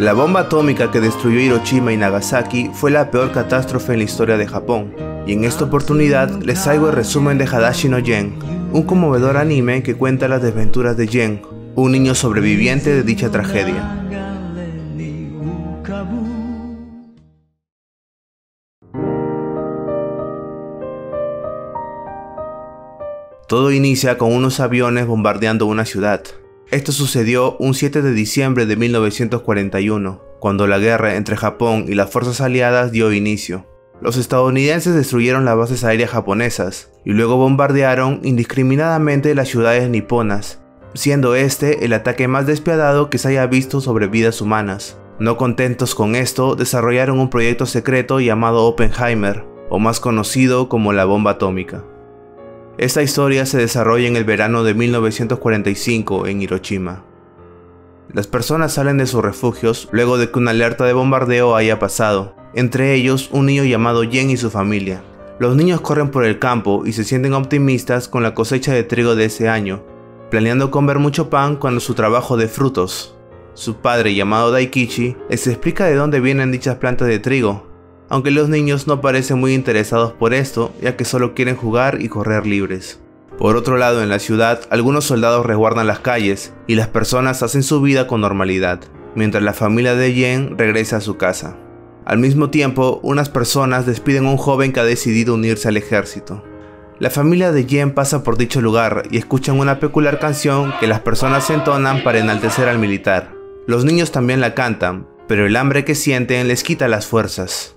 La bomba atómica que destruyó Hiroshima y Nagasaki fue la peor catástrofe en la historia de Japón, y en esta oportunidad les traigo el resumen de Hadashi no Gen, un conmovedor anime que cuenta las desventuras de Gen, un niño sobreviviente de dicha tragedia. Todo inicia con unos aviones bombardeando una ciudad, esto sucedió un 7 de diciembre de 1941, cuando la guerra entre Japón y las fuerzas aliadas dio inicio. Los estadounidenses destruyeron las bases aéreas japonesas y luego bombardearon indiscriminadamente las ciudades niponas, siendo este el ataque más despiadado que se haya visto sobre vidas humanas. No contentos con esto, desarrollaron un proyecto secreto llamado Oppenheimer, o más conocido como la bomba atómica. Esta historia se desarrolla en el verano de 1945 en Hiroshima. Las personas salen de sus refugios luego de que una alerta de bombardeo haya pasado, entre ellos un niño llamado Jen y su familia. Los niños corren por el campo y se sienten optimistas con la cosecha de trigo de ese año, planeando comer mucho pan cuando su trabajo de frutos. Su padre, llamado Daikichi, les explica de dónde vienen dichas plantas de trigo, aunque los niños no parecen muy interesados por esto, ya que solo quieren jugar y correr libres. Por otro lado, en la ciudad, algunos soldados resguardan las calles y las personas hacen su vida con normalidad, mientras la familia de Yen regresa a su casa. Al mismo tiempo, unas personas despiden a un joven que ha decidido unirse al ejército. La familia de Yen pasa por dicho lugar y escuchan una peculiar canción que las personas entonan para enaltecer al militar. Los niños también la cantan, pero el hambre que sienten les quita las fuerzas.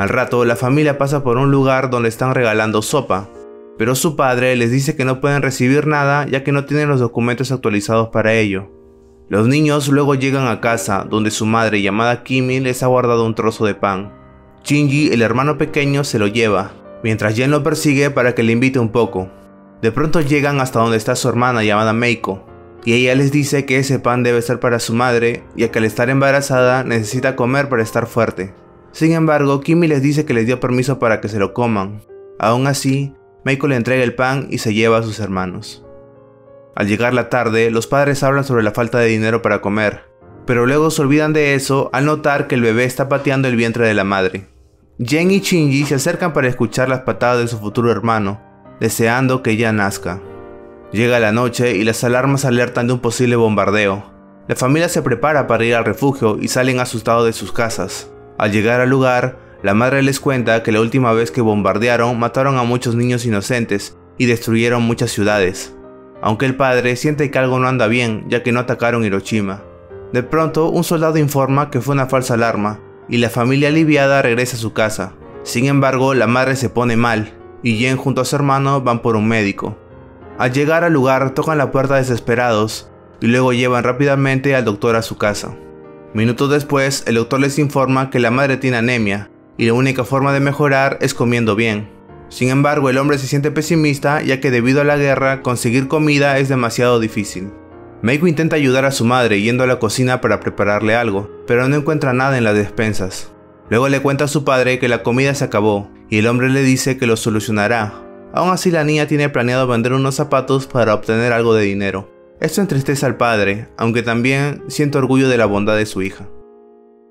Al rato, la familia pasa por un lugar donde están regalando sopa, pero su padre les dice que no pueden recibir nada ya que no tienen los documentos actualizados para ello. Los niños luego llegan a casa, donde su madre llamada Kimi les ha guardado un trozo de pan. Shinji, el hermano pequeño, se lo lleva, mientras Jen lo persigue para que le invite un poco. De pronto llegan hasta donde está su hermana llamada Meiko, y ella les dice que ese pan debe ser para su madre, ya que al estar embarazada necesita comer para estar fuerte. Sin embargo, Kimi les dice que les dio permiso para que se lo coman. Aún así, Meiko le entrega el pan y se lleva a sus hermanos. Al llegar la tarde, los padres hablan sobre la falta de dinero para comer, pero luego se olvidan de eso al notar que el bebé está pateando el vientre de la madre. Jen y Shinji se acercan para escuchar las patadas de su futuro hermano, deseando que ella nazca. Llega la noche y las alarmas alertan de un posible bombardeo. La familia se prepara para ir al refugio y salen asustados de sus casas. Al llegar al lugar, la madre les cuenta que la última vez que bombardearon mataron a muchos niños inocentes y destruyeron muchas ciudades. Aunque el padre siente que algo no anda bien ya que no atacaron Hiroshima. De pronto, un soldado informa que fue una falsa alarma y la familia aliviada regresa a su casa. Sin embargo, la madre se pone mal y Jen junto a su hermano van por un médico. Al llegar al lugar tocan la puerta desesperados y luego llevan rápidamente al doctor a su casa. Minutos después, el doctor les informa que la madre tiene anemia y la única forma de mejorar es comiendo bien. Sin embargo, el hombre se siente pesimista ya que debido a la guerra conseguir comida es demasiado difícil. Meiko intenta ayudar a su madre yendo a la cocina para prepararle algo, pero no encuentra nada en las despensas. Luego le cuenta a su padre que la comida se acabó y el hombre le dice que lo solucionará. Aún así la niña tiene planeado vender unos zapatos para obtener algo de dinero. Esto entristece al padre, aunque también siente orgullo de la bondad de su hija.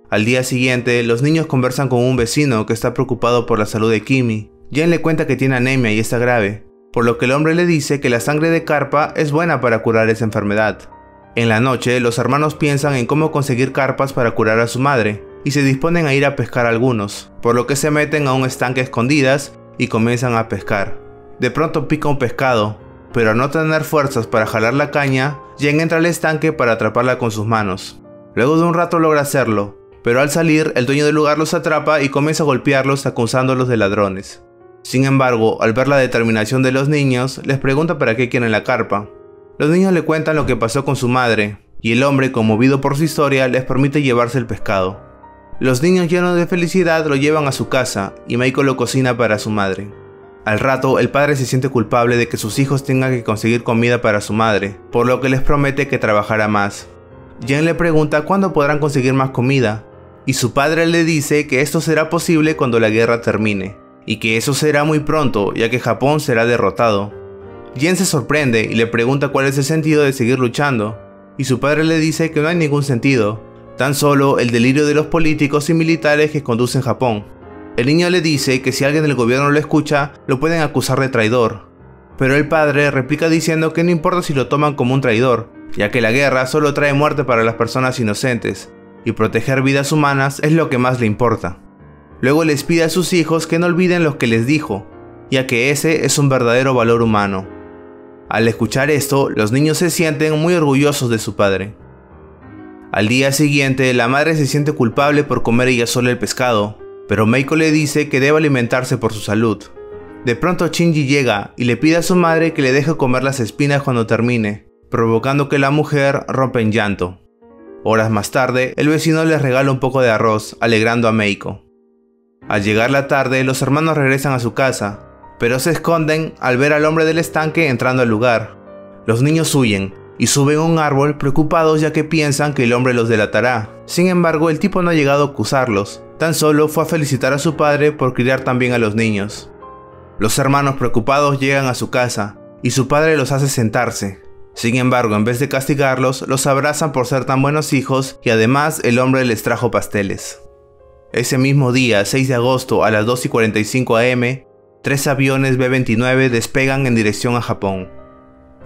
Al día siguiente, los niños conversan con un vecino que está preocupado por la salud de Kimi. Jen le cuenta que tiene anemia y está grave, por lo que el hombre le dice que la sangre de carpa es buena para curar esa enfermedad. En la noche, los hermanos piensan en cómo conseguir carpas para curar a su madre, y se disponen a ir a pescar algunos, por lo que se meten a un estanque escondidas y comienzan a pescar. De pronto pica un pescado, pero al no tener fuerzas para jalar la caña, Jen entra al estanque para atraparla con sus manos. Luego de un rato logra hacerlo, pero al salir el dueño del lugar los atrapa y comienza a golpearlos acusándolos de ladrones. Sin embargo, al ver la determinación de los niños, les pregunta para qué quieren la carpa. Los niños le cuentan lo que pasó con su madre, y el hombre, conmovido por su historia, les permite llevarse el pescado. Los niños llenos de felicidad lo llevan a su casa y Michael lo cocina para su madre. Al rato, el padre se siente culpable de que sus hijos tengan que conseguir comida para su madre, por lo que les promete que trabajará más. Jen le pregunta cuándo podrán conseguir más comida, y su padre le dice que esto será posible cuando la guerra termine, y que eso será muy pronto, ya que Japón será derrotado. Jen se sorprende y le pregunta cuál es el sentido de seguir luchando, y su padre le dice que no hay ningún sentido, tan solo el delirio de los políticos y militares que conducen Japón. El niño le dice que si alguien del gobierno lo escucha, lo pueden acusar de traidor. Pero el padre replica diciendo que no importa si lo toman como un traidor, ya que la guerra solo trae muerte para las personas inocentes, y proteger vidas humanas es lo que más le importa. Luego les pide a sus hijos que no olviden lo que les dijo, ya que ese es un verdadero valor humano. Al escuchar esto, los niños se sienten muy orgullosos de su padre. Al día siguiente, la madre se siente culpable por comer ella sola el pescado, pero Meiko le dice que debe alimentarse por su salud. De pronto Shinji llega y le pide a su madre que le deje comer las espinas cuando termine, provocando que la mujer rompa en llanto. Horas más tarde, el vecino les regala un poco de arroz, alegrando a Meiko. Al llegar la tarde, los hermanos regresan a su casa, pero se esconden al ver al hombre del estanque entrando al lugar. Los niños huyen y suben a un árbol preocupados ya que piensan que el hombre los delatará. Sin embargo, el tipo no ha llegado a acusarlos, tan solo fue a felicitar a su padre por criar también a los niños. Los hermanos preocupados llegan a su casa y su padre los hace sentarse, sin embargo, en vez de castigarlos, los abrazan por ser tan buenos hijos y además el hombre les trajo pasteles. Ese mismo día, 6 de agosto a las 2 y 45 am, tres aviones B-29 despegan en dirección a Japón.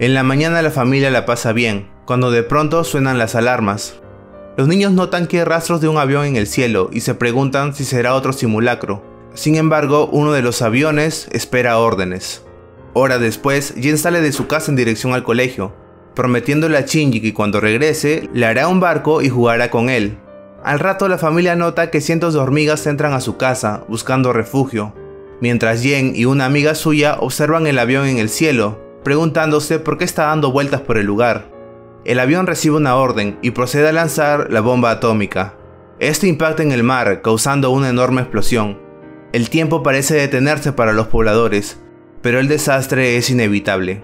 En la mañana la familia la pasa bien, cuando de pronto suenan las alarmas. Los niños notan que hay rastros de un avión en el cielo y se preguntan si será otro simulacro. Sin embargo, uno de los aviones espera órdenes. Hora después, Jen sale de su casa en dirección al colegio, prometiéndole a Shinji que cuando regrese le hará un barco y jugará con él. Al rato la familia nota que cientos de hormigas entran a su casa buscando refugio, mientras Jen y una amiga suya observan el avión en el cielo, preguntándose por qué está dando vueltas por el lugar. El avión recibe una orden y procede a lanzar la bomba atómica. Este impacta en el mar, causando una enorme explosión. El tiempo parece detenerse para los pobladores, pero el desastre es inevitable.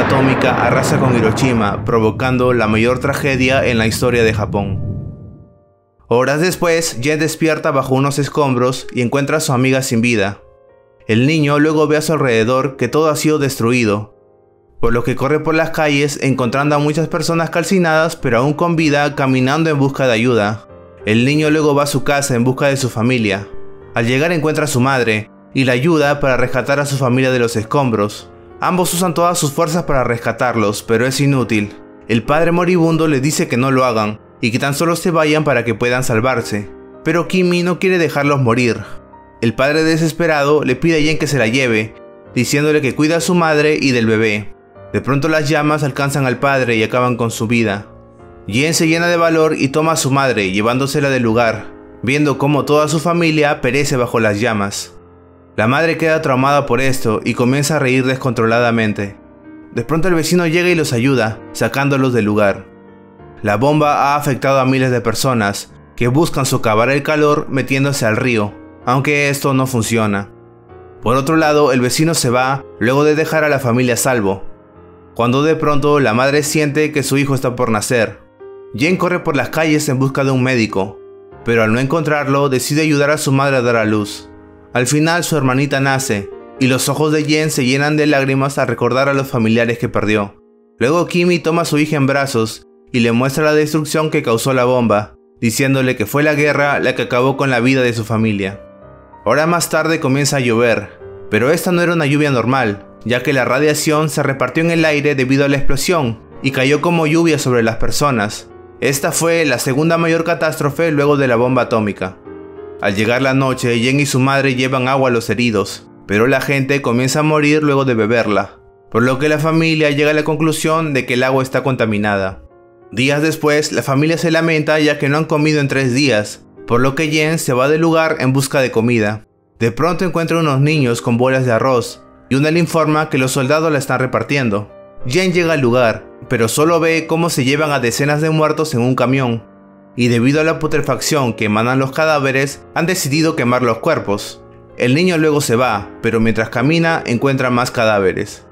Atómica arrasa con Hiroshima, provocando la mayor tragedia en la historia de Japón. Horas después, Jet despierta bajo unos escombros y encuentra a su amiga sin vida. El niño luego ve a su alrededor que todo ha sido destruido, por lo que corre por las calles encontrando a muchas personas calcinadas pero aún con vida caminando en busca de ayuda. El niño luego va a su casa en busca de su familia. Al llegar encuentra a su madre y la ayuda para rescatar a su familia de los escombros. Ambos usan todas sus fuerzas para rescatarlos, pero es inútil. El padre moribundo les dice que no lo hagan y que tan solo se vayan para que puedan salvarse. Pero Kimi no quiere dejarlos morir. El padre desesperado le pide a Jen que se la lleve, diciéndole que cuida a su madre y del bebé. De pronto las llamas alcanzan al padre y acaban con su vida. Jen se llena de valor y toma a su madre, llevándosela del lugar, viendo cómo toda su familia perece bajo las llamas. La madre queda traumada por esto y comienza a reír descontroladamente. De pronto el vecino llega y los ayuda, sacándolos del lugar. La bomba ha afectado a miles de personas que buscan socavar el calor metiéndose al río, aunque esto no funciona. Por otro lado, el vecino se va luego de dejar a la familia a salvo, cuando de pronto la madre siente que su hijo está por nacer. Jen corre por las calles en busca de un médico, pero al no encontrarlo decide ayudar a su madre a dar a luz. Al final su hermanita nace, y los ojos de Jen se llenan de lágrimas al recordar a los familiares que perdió. Luego Kimi toma a su hija en brazos y le muestra la destrucción que causó la bomba, diciéndole que fue la guerra la que acabó con la vida de su familia. Hora más tarde comienza a llover, pero esta no era una lluvia normal, ya que la radiación se repartió en el aire debido a la explosión y cayó como lluvia sobre las personas. Esta fue la segunda mayor catástrofe luego de la bomba atómica. Al llegar la noche, Jen y su madre llevan agua a los heridos, pero la gente comienza a morir luego de beberla, por lo que la familia llega a la conclusión de que el agua está contaminada. Días después, la familia se lamenta ya que no han comido en tres días, por lo que Jen se va del lugar en busca de comida. De pronto encuentra unos niños con bolas de arroz, y una le informa que los soldados la están repartiendo. Jen llega al lugar, pero solo ve cómo se llevan a decenas de muertos en un camión, y debido a la putrefacción que emanan los cadáveres, han decidido quemar los cuerpos. El niño luego se va, pero mientras camina encuentra más cadáveres.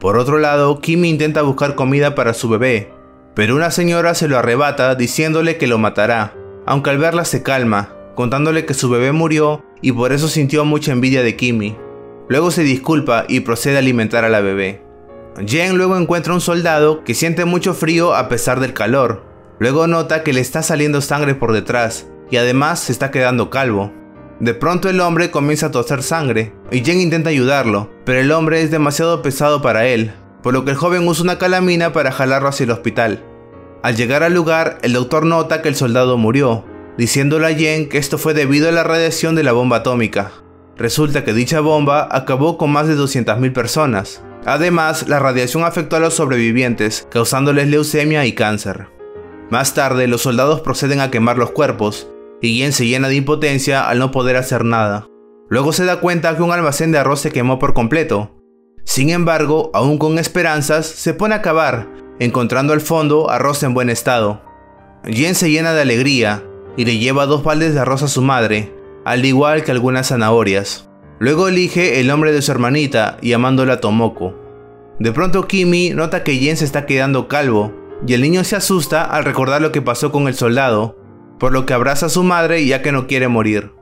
Por otro lado, Kimi intenta buscar comida para su bebé, pero una señora se lo arrebata diciéndole que lo matará, aunque al verla se calma, contándole que su bebé murió y por eso sintió mucha envidia de Kimi. Luego se disculpa y procede a alimentar a la bebé. Jen luego encuentra un soldado que siente mucho frío a pesar del calor. Luego nota que le está saliendo sangre por detrás y además se está quedando calvo. De pronto el hombre comienza a toser sangre y Jen intenta ayudarlo, pero el hombre es demasiado pesado para él, por lo que el joven usa una calamina para jalarlo hacia el hospital. Al llegar al lugar, el doctor nota que el soldado murió, diciéndole a Jen que esto fue debido a la radiación de la bomba atómica. Resulta que dicha bomba acabó con más de 200.000 personas. Además, la radiación afectó a los sobrevivientes, causándoles leucemia y cáncer. Más tarde, los soldados proceden a quemar los cuerpos, y Jen se llena de impotencia al no poder hacer nada. Luego se da cuenta que un almacén de arroz se quemó por completo. Sin embargo, aún con esperanzas, se pone a cavar encontrando al fondo arroz en buen estado. Jen se llena de alegría y le lleva dos baldes de arroz a su madre, al igual que algunas zanahorias. Luego elige el nombre de su hermanita llamándola Tomoko. De pronto Kimi nota que Jen se está quedando calvo y el niño se asusta al recordar lo que pasó con el soldado, por lo que abraza a su madre ya que no quiere morir.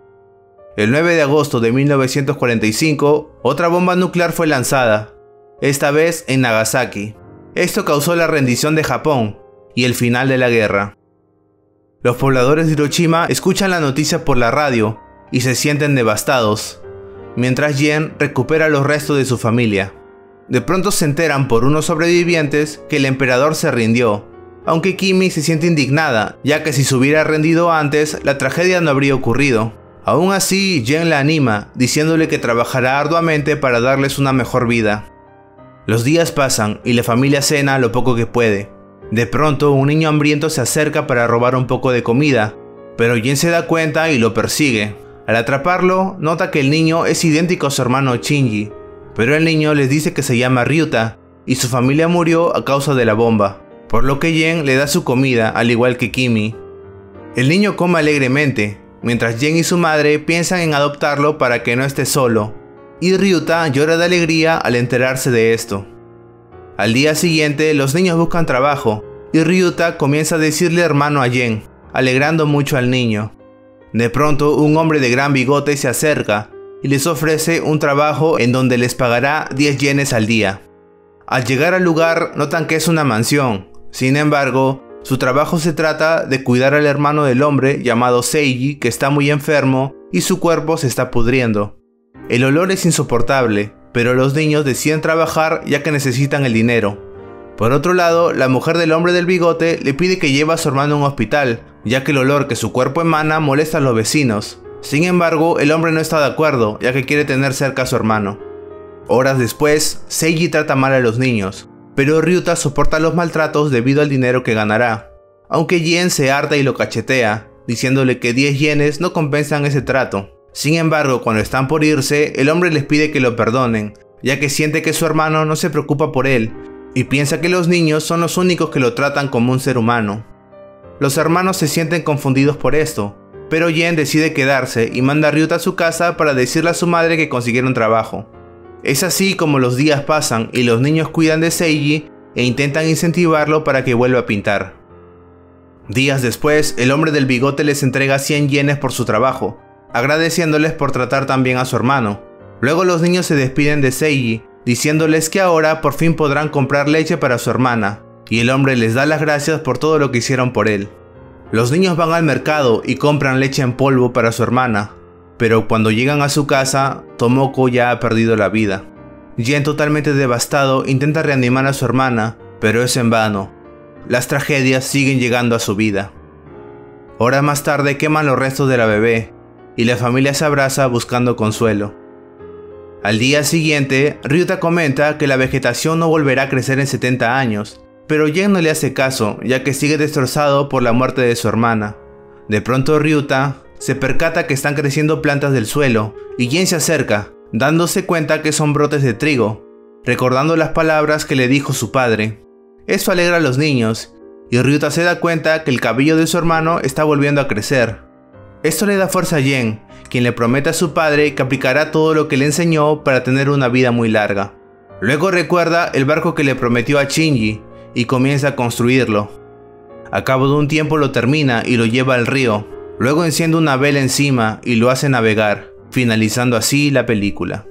El 9 de agosto de 1945, otra bomba nuclear fue lanzada, esta vez en Nagasaki. Esto causó la rendición de Japón y el final de la guerra. Los pobladores de Hiroshima escuchan la noticia por la radio y se sienten devastados, mientras Jen recupera los restos de su familia. De pronto se enteran por unos sobrevivientes que el emperador se rindió, aunque Kimi se siente indignada, ya que si se hubiera rendido antes, la tragedia no habría ocurrido. Aún así, Jen la anima, diciéndole que trabajará arduamente para darles una mejor vida. Los días pasan y la familia cena lo poco que puede. De pronto, un niño hambriento se acerca para robar un poco de comida, pero Jen se da cuenta y lo persigue. Al atraparlo, nota que el niño es idéntico a su hermano Shinji, pero el niño les dice que se llama Ryuta y su familia murió a causa de la bomba, por lo que Jen le da su comida al igual que Kimi. El niño come alegremente, mientras Jen y su madre piensan en adoptarlo para que no esté solo, y Ryuta llora de alegría al enterarse de esto. Al día siguiente, los niños buscan trabajo, y Ryuta comienza a decirle hermano a Jen, alegrando mucho al niño. De pronto, un hombre de gran bigote se acerca y les ofrece un trabajo en donde les pagará 10 yenes al día. Al llegar al lugar, notan que es una mansión. Sin embargo, su trabajo se trata de cuidar al hermano del hombre llamado Seiji, que está muy enfermo y su cuerpo se está pudriendo. El olor es insoportable, pero los niños deciden trabajar ya que necesitan el dinero. Por otro lado, la mujer del hombre del bigote le pide que lleve a su hermano a un hospital, ya que el olor que su cuerpo emana molesta a los vecinos. Sin embargo, el hombre no está de acuerdo, ya que quiere tener cerca a su hermano. Horas después, Seiji trata mal a los niños, pero Ryuta soporta los maltratos debido al dinero que ganará. Aunque Yen se harta y lo cachetea, diciéndole que 10 yenes no compensan ese trato. Sin embargo, cuando están por irse, el hombre les pide que lo perdonen, ya que siente que su hermano no se preocupa por él, y piensa que los niños son los únicos que lo tratan como un ser humano. Los hermanos se sienten confundidos por esto, pero Jen decide quedarse y manda a Ryuta a su casa para decirle a su madre que consiguieron trabajo. Es así como los días pasan y los niños cuidan de Seiji e intentan incentivarlo para que vuelva a pintar. Días después, el hombre del bigote les entrega 100 yenes por su trabajo, agradeciéndoles por tratar tan bien a su hermano. Luego los niños se despiden de Seiji, diciéndoles que ahora por fin podrán comprar leche para su hermana, y el hombre les da las gracias por todo lo que hicieron por él. Los niños van al mercado y compran leche en polvo para su hermana, pero cuando llegan a su casa, Tomoko ya ha perdido la vida. Jen totalmente devastado intenta reanimar a su hermana, pero es en vano. Las tragedias siguen llegando a su vida. Horas más tarde queman los restos de la bebé, y la familia se abraza buscando consuelo. Al día siguiente, Ryuta comenta que la vegetación no volverá a crecer en 70 años, pero Jen no le hace caso, ya que sigue destrozado por la muerte de su hermana. De pronto Ryuta se percata que están creciendo plantas del suelo, y Jen se acerca, dándose cuenta que son brotes de trigo, recordando las palabras que le dijo su padre. Esto alegra a los niños, y Ryuta se da cuenta que el cabello de su hermano está volviendo a crecer. Esto le da fuerza a Jen, quien le promete a su padre que aplicará todo lo que le enseñó para tener una vida muy larga. Luego recuerda el barco que le prometió a Shinji y comienza a construirlo. A cabo de un tiempo lo termina y lo lleva al río, luego enciende una vela encima y lo hace navegar, finalizando así la película.